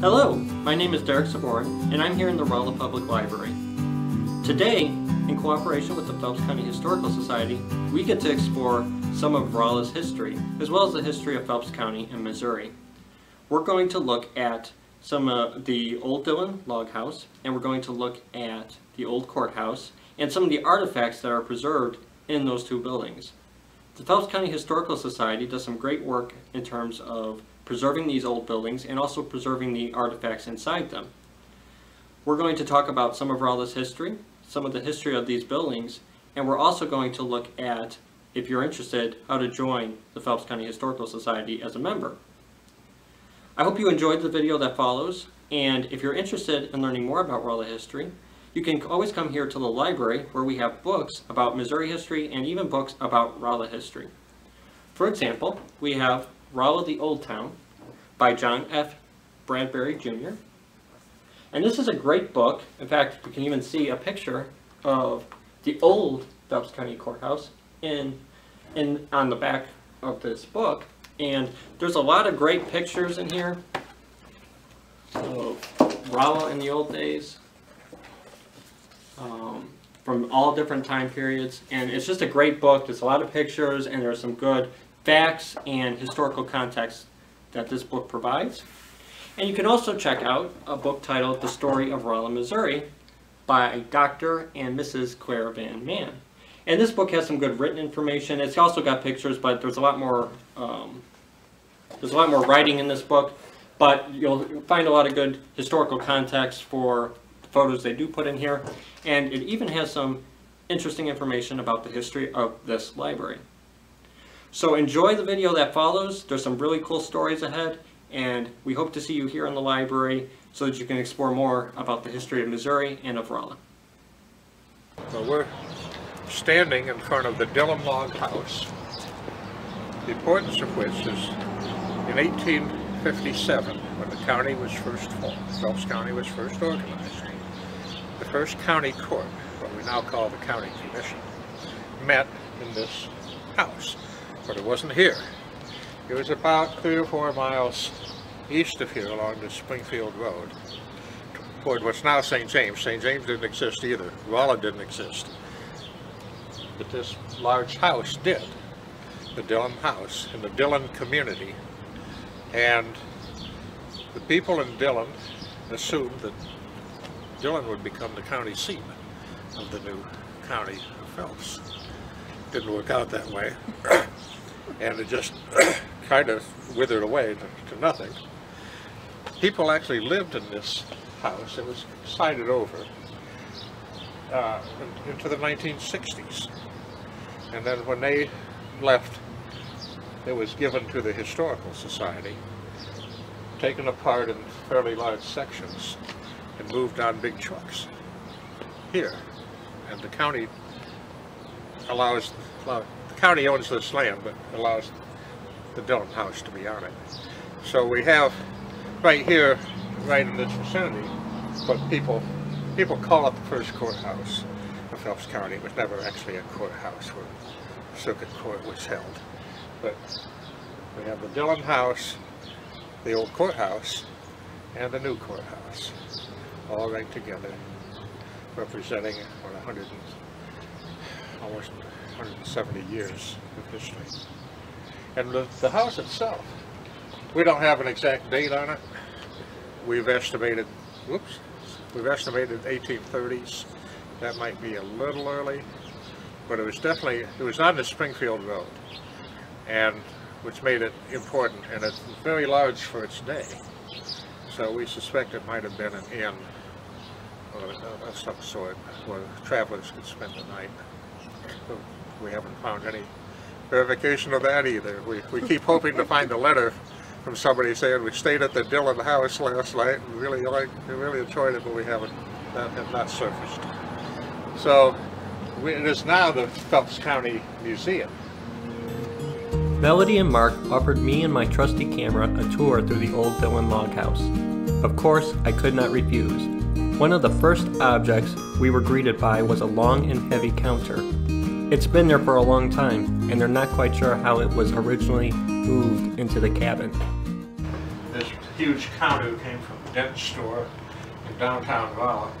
Hello, my name is Derek Zboran, and I'm here in the Rolla Public Library. Today, in cooperation with the Phelps County Historical Society, we get to explore some of Rolla's history, as well as the history of Phelps County in Missouri. We're going to look at some of the old Dillon log house, and we're going to look at the old courthouse, and some of the artifacts that are preserved in those two buildings. The Phelps County Historical Society does some great work in terms of preserving these old buildings and also preserving the artifacts inside them. We're going to talk about some of Rolla's history, some of the history of these buildings, and we're also going to look at, if you're interested, how to join the Phelps County Historical Society as a member. I hope you enjoyed the video that follows, and if you're interested in learning more about Rolla history, you can always come here to the library where we have books about Missouri history and even books about Rolla history. For example, we have Rolla the Old Town by John F. Bradbury Jr. And this is a great book. In fact, you can even see a picture of the old Phelps County Courthouse in, in, on the back of this book. And there's a lot of great pictures in here of Rolla in the old days um, from all different time periods. And it's just a great book. There's a lot of pictures and there's some good facts and historical context that this book provides. And you can also check out a book titled The Story of Rolla, Missouri by Dr. and Mrs. Claire Van Mann. And this book has some good written information. It's also got pictures, but there's a lot more um, there's a lot more writing in this book, but you'll find a lot of good historical context for the photos they do put in here. And it even has some interesting information about the history of this library. So enjoy the video that follows. There's some really cool stories ahead, and we hope to see you here in the library so that you can explore more about the history of Missouri and of Rolla. Well, we're standing in front of the Dillon Log House, the importance of which is in 1857, when the county was first formed, Phelps County was first organized, the first county court, what we now call the county commission, met in this house, but it wasn't here. It was about three or four miles east of here along the Springfield Road toward what's now St. James. St. James didn't exist either. Rolla didn't exist. But this large house did, the Dillon House, in the Dillon community. And the people in Dillon assumed that Dillon would become the county seat of the new county of Phelps. Didn't work out that way. And it just kind of withered away to, to nothing. People actually lived in this house. It was sided over uh, into the 1960s. And then when they left, it was given to the Historical Society, taken apart in fairly large sections, and moved on big trucks here. And the county allows, the county owns this land, but allows the Dillon House to be on it. So we have right here, right in this vicinity, but people people call it the first courthouse of Phelps County. It was never actually a courthouse where circuit court was held. But we have the Dillon House, the old courthouse, and the new courthouse, all right together, representing what, 100 and, almost 170 years of history. And the, the house itself, we don't have an exact date on it. We've estimated, whoops, we've estimated 1830s. That might be a little early, but it was definitely, it was on the Springfield Road, and which made it important, and it's very large for its day. So we suspect it might have been an inn uh, of some sort where travelers could spend the night. We haven't found any verification of that either. We, we keep hoping to find a letter from somebody saying we stayed at the Dillon house last night and really like really enjoyed it, but we haven't that have not surfaced. So we, it is now the Phelps County Museum. Melody and Mark offered me and my trusty camera a tour through the old Dillon log house. Of course, I could not refuse. One of the first objects we were greeted by was a long and heavy counter. It's been there for a long time, and they're not quite sure how it was originally moved into the cabin. This huge counter came from the dentist store in downtown Rolla.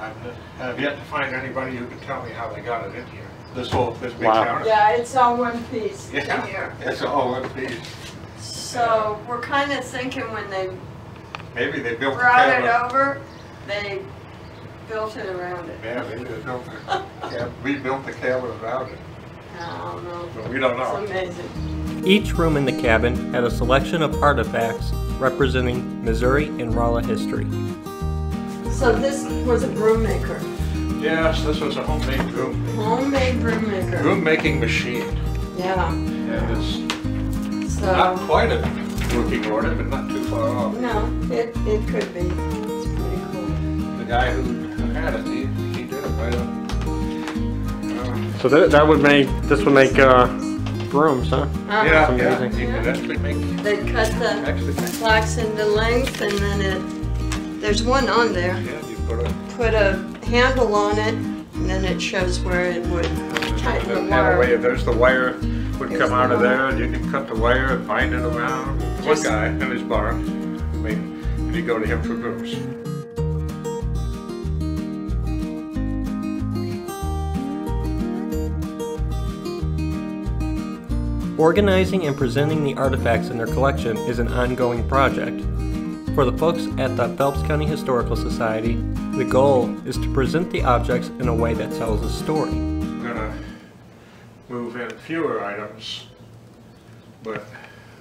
I have yet to find anybody who can tell me how they got it in here. This whole, this big Wow. counter. Yeah, it's all one piece in Yeah, here. it's all one piece. So we're kind of thinking when they Maybe they built the it over, they built it around it. Yeah, maybe they built the, yeah, rebuilt the cabinet around it, I don't know. but we don't know. It's amazing. Each room in the cabin had a selection of artifacts representing Missouri and Rolla history. So this was a broom maker, Yes, this was a homemade room, homemade broom maker. room making machine. Yeah, And it's not quite a working order, but not too far off. no, it, it could be. It's pretty cool. The guy who had it, he, he it right up. Uh, So that, that would make, this would make uh, brooms, huh? Uh-huh. Yeah, That's yeah, amazing. he could actually make, They cut the actually make, flax into length and then it, there's one on there. yeah, you put a, Put a handle on it and then it shows where it would tighten the and that way, wire. there's the wire would Here's come out the of there, and you can cut the wire and bind it around. One Just- guy in his barn, I mean, and you go to him for brooms. Organizing and presenting the artifacts in their collection is an ongoing project. For the folks at the Phelps County Historical Society, the goal is to present the objects in a way that tells a story. I'm gonna move in fewer items, but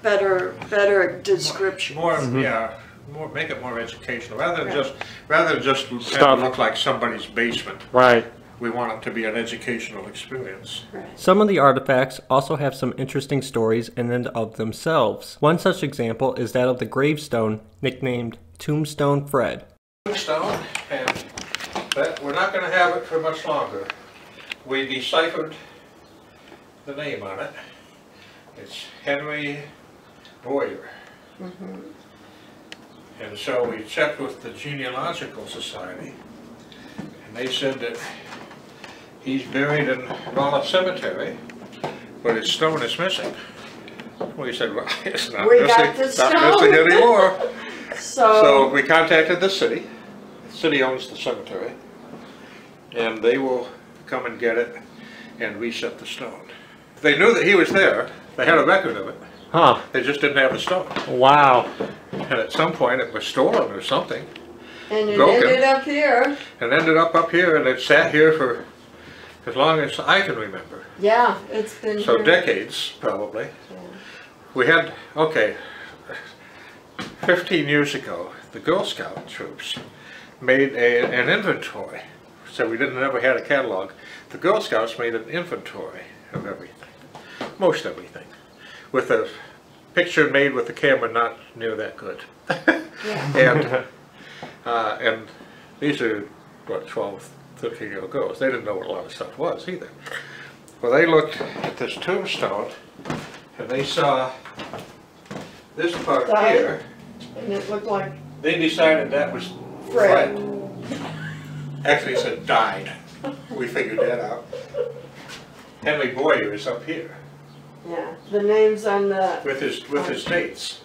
Better, better description. More, mm-hmm. yeah, more, make it more educational, rather than Right. just, rather than just have Stuff. look like somebody's basement. Right. We want it to be an educational experience. Right. Some of the artifacts also have some interesting stories in and of themselves. One such example is that of the gravestone nicknamed Tombstone Fred. Tombstone, and that, we're not gonna have it for much longer. We deciphered the name on it. It's Henry Boyer. Mm -hmm. And so we checked with the Genealogical Society, and they said that he's buried in Rolla Cemetery, but his stone is missing. We said, well, it's not We got missing, the not missing stone. anymore. So So, we contacted the city. The city owns the cemetery. And they will come and get it and reset the stone. They knew that he was there. They had a record of it. Huh. They just didn't have the stone. Wow. And at some point it was stolen or something. and it broken. ended up here. And ended up up here and it sat here for as long as I can remember. Yeah, it's been So here. decades, probably. Yeah. We had, okay, 15 years ago, the Girl Scout troops made a, an inventory. So we didn't ever had a catalog. The Girl Scouts made an inventory of everything, most everything, with a picture made with the camera not near that good. and uh, and these are what 12, 13 year old girls. They didn't know what a lot of stuff was either. Well, they looked at this tombstone and they saw this part Died. here. And it looked like They decided that was Fred. Fred. Actually, it said died. We figured that out. Henry Boyer is up here Yeah, the names on the, with his with his dates.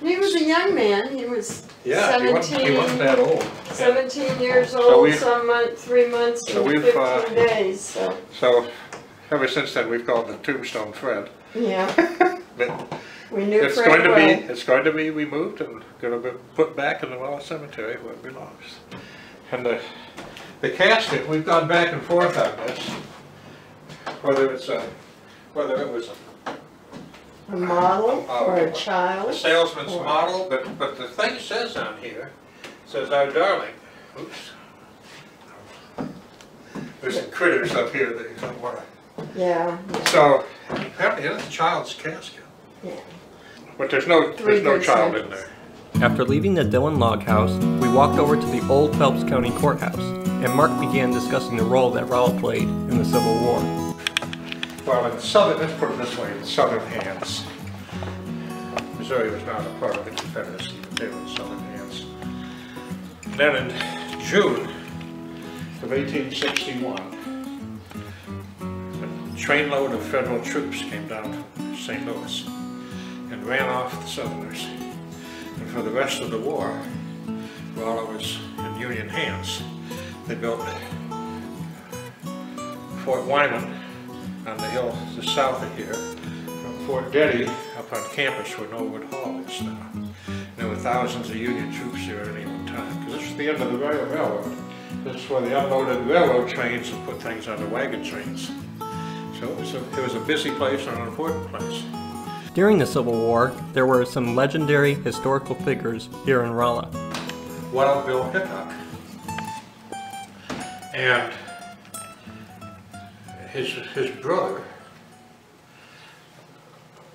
he was a young man, he was Yeah, he wasn't, he wasn't that old. Seventeen years So old, we've- some month, three months so and we've, uh, fifteen days, so, So ever since then, we've called the tombstone Fred. yeah. But We knew it's Fred going to well. be it's going to be removed and going to be put back in the Wallace Cemetery where it belongs. And the the casket, we've gone back and forth on this. Whether it's a whether it was a A model or a a child. salesman's model, but, but the thing says on here, says our darling, oops. There's some critters up here that you don't wanna, Yeah, yeah, so apparently it's a child's casket. yeah. But there's no, there's no child in there. After leaving the Dillon Log House, we walked over to the old Phelps County Courthouse, and Mark began discussing the role that Rolla played in the Civil War. Well, in the southern, let's put it this way, in the southern hands. Missouri was not a part of the Confederacy, but they were in southern hands. Then in June of 1861, a trainload of federal troops came down from St. Louis and ran off the Southerners and for the rest of the war, while it was in Union hands, they built Fort Wyman on the hill just south of here, from Fort Denny up on campus where Norwood Hall is now. There were thousands of Union troops there at time, because this was the end of the railroad. This is where they unloaded railroad trains and put things on the wagon trains. So it was a, it was a busy place and an important place. During the Civil War, there were some legendary historical figures here in Rolla. Wild Bill Hickok. And his, his brother,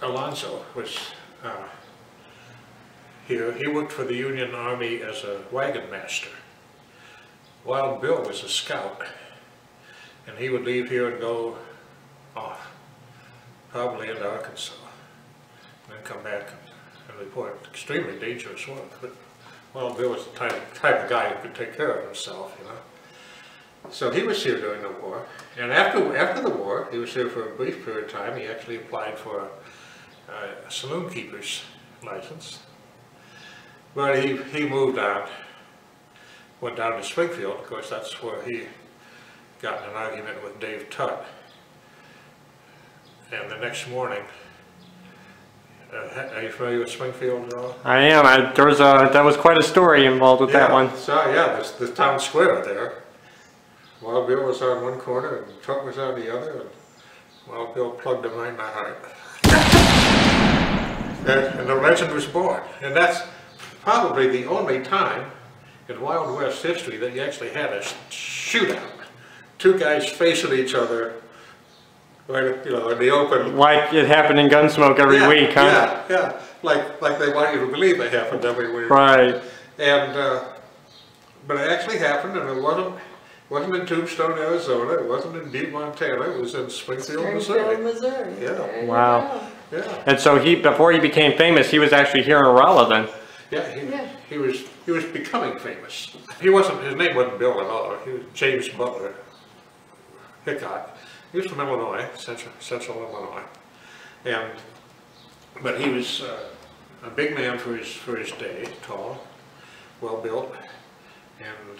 Alonzo, was uh, here. He worked for the Union Army as a wagon master. Wild Bill was a scout, and he would leave here and go off, probably into Arkansas, and then come back and, and report extremely dangerous work. But Wild Bill was the type, type of guy who could take care of himself, you know. So he was here during the war, and after after the war, he was here for a brief period of time. He actually applied for a, a saloon keeper's license, but he he moved out, went down to Springfield. Of course, that's where he got in an argument with Dave Tutt. And the next morning, uh, are you familiar with Springfield at all? I am. I, there was a that was quite a story involved with that one. So, yeah, there's the town square there. Wild Bill was on one corner and Tutt was on the other, and Wild Bill plugged him right in the heart. and, and the legend was born. And that's probably the only time in Wild West history that you actually had a shootout. Two guys facing each other, right, you know, in the open. Like it happened in Gunsmoke every Yeah, week, huh? Yeah, yeah, like, like they want you to believe it happened every week. Right. And, uh, but it actually happened, and it wasn't, wasn't in Tombstone, Arizona, it wasn't in Butte, Montana, it was in Springfield, Springfield, Missouri. Missouri. Yeah. There Wow. Yeah, And so he, before he became famous, he was actually here in Rolla then. Yeah, he, Yeah. he was, he was becoming famous. He wasn't, his name wasn't Bill at all, he was James Butler Hickok. He was from Illinois, central, central Illinois. And, but he was, uh, a big man for his, for his day, tall, well-built, and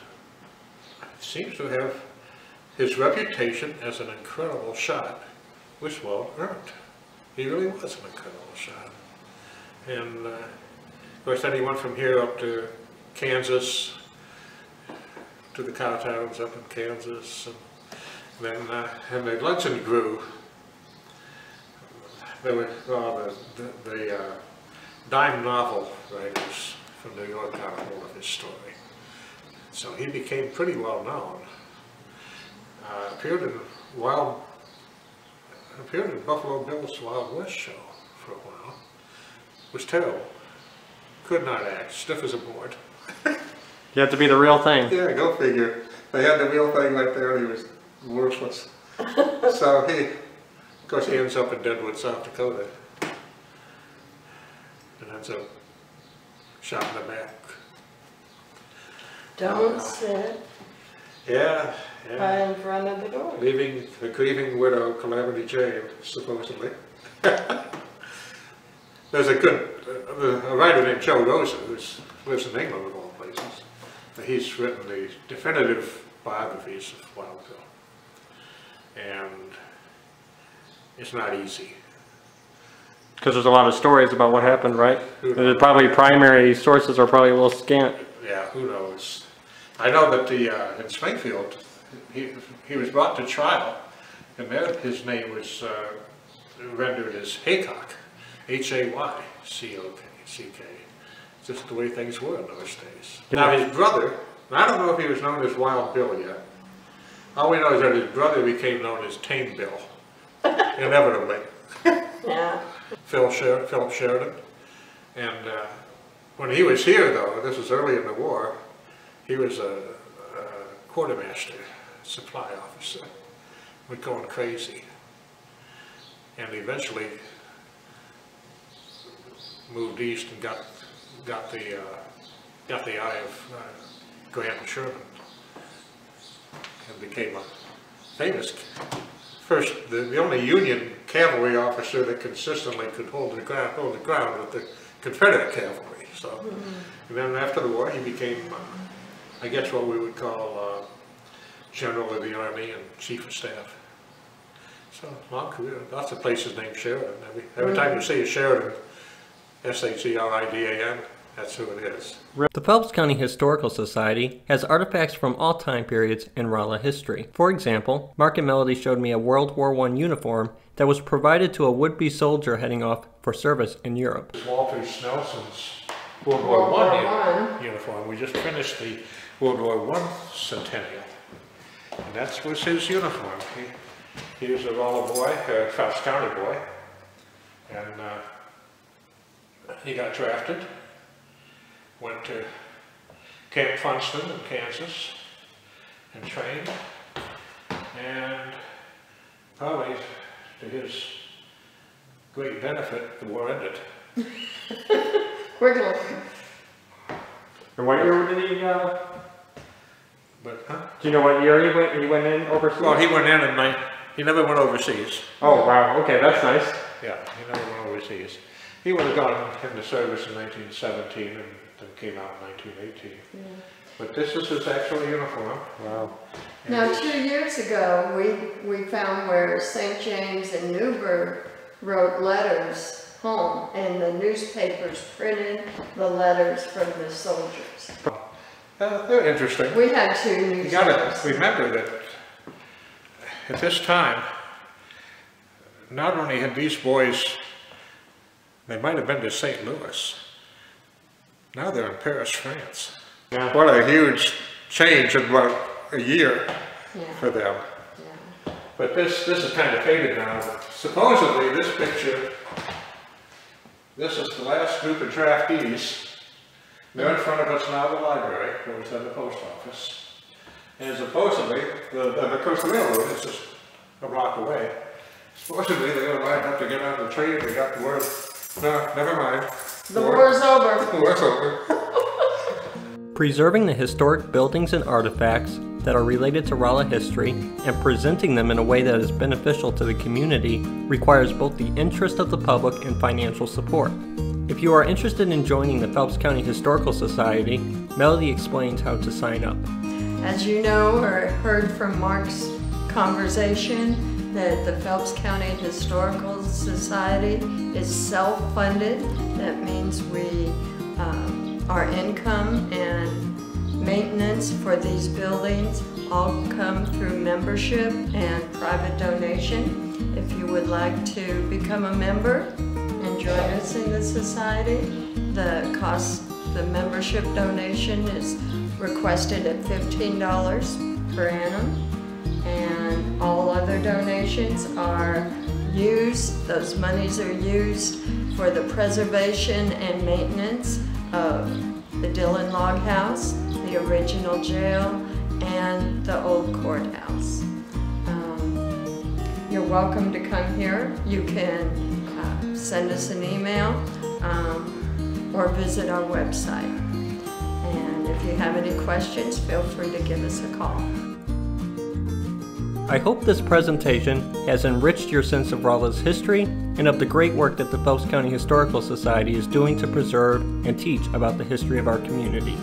seems to have, his reputation as an incredible shot was well earned. He really was an incredible shot. And, uh, course, then he went from here up to Kansas, to the cow towns up in Kansas, and then, uh, and the legend grew. There were, well, the, the, the uh, dime novel writers from New York got a hold of his story. So he became pretty well known. Uh, appeared in Wild, appeared in Buffalo Bill's Wild West show for a while. Was terrible. Could not act, stiff as a board. You have to be the real thing. Yeah, go figure. They had the real thing right there, and he was worthless. so he, of course, he ends up in Deadwood, South Dakota, and ends up shot in the back. Don't sit Yeah, yeah. right in front of the door. Leaving the grieving widow, Calamity Jane, supposedly. There's a good, uh, a writer named Joe Rosa, who lives in England of all places. He's written the definitive biographies of Wild Bill. And it's not easy. Because there's a lot of stories about what happened, right? The probably primary sources are probably a little scant. Yeah, who knows? I know that the, uh, in Springfield, he, he was brought to trial, and there his name was, uh, rendered as Haycock, H-A-Y-C-O-K, C-K. Just the way things were in those days. Now, his brother, I don't know if he was known as Wild Bill yet. All we know is that his brother became known as Tame Bill, inevitably. Yeah. Phil Sher- Philip Sheridan. And uh, when he was here, though, this was early in the war, he was a, a quartermaster, supply officer, was going crazy. And eventually moved east and got got the uh, got the eye of uh, Grant and Sherman and became a famous first the, the only Union cavalry officer that consistently could hold the ground hold the ground with the Confederate cavalry. So, and then after the war, he became, uh, I guess, what we would call uh, General of the Army and Chief of Staff. So, long career. Lots of places named Sheridan. Every, every time you see a Sheridan, S-H-E-R-I-D-A-N, that's who it is. The Phelps County Historical Society has artifacts from all time periods in Rolla history. For example, Mark and Melody showed me a World War I uniform that was provided to a would-be soldier heading off for service in Europe. Walter Snelson's World War World War I One. uniform. We just finished the World War I centennial. And that was his uniform. He, he was a Rolla boy, a Phelps County boy. And uh, he got drafted, went to Camp Funston in Kansas and trained. And probably to his great benefit, the war ended. Quickly. And what year did he, uh, But, huh? do you know what year he went, he went in overseas? Well, he went in and my, he never went overseas. Oh, wow, okay, that's nice. Yeah, he never went overseas. He would have gone into service in 1917 and then came out in 1918. But this is his actual uniform. Wow. Now, two years ago, we, we found where St. James and Newburg wrote letters home, and the newspapers printed the letters from the soldiers. Uh, they're interesting. We had two You gotta newspapers. remember that at this time, not only had these boys, they might have been to St. Louis. Now they're in Paris, France. Yeah. What a huge change in about a year Yeah, for them. yeah. But this, this is kind of faded now. Supposedly, this picture, this is the last group of draftees. They're in front of us now, the library, where was at the post office. And supposedly, the, the, of course, railroad is just a block away. Supposedly, they were lined up to get on the train, they got the word, no, never mind. The war's over. The war's over. Preserving the historic buildings and artifacts that are related to Rolla history and presenting them in a way that is beneficial to the community requires both the interest of the public and financial support. If you are interested in joining the Phelps County Historical Society, Melody explains how to sign up. As you know or heard from Mark's conversation, that the Phelps County Historical Society is self-funded. That means we, um, our income and maintenance for these buildings all come through membership and private donation. If you would like to become a member and join us in the society, the cost, the membership donation is requested at fifteen dollars per annum. All other donations are used, those monies are used for the preservation and maintenance of the Dillon Log House, the original jail, and the old courthouse. Um, You're welcome to come here. You can uh, send us an email um, or visit our website. And if you have any questions, feel free to give us a call. I hope this presentation has enriched your sense of Rolla's history and of the great work that the Phelps County Historical Society is doing to preserve and teach about the history of our community.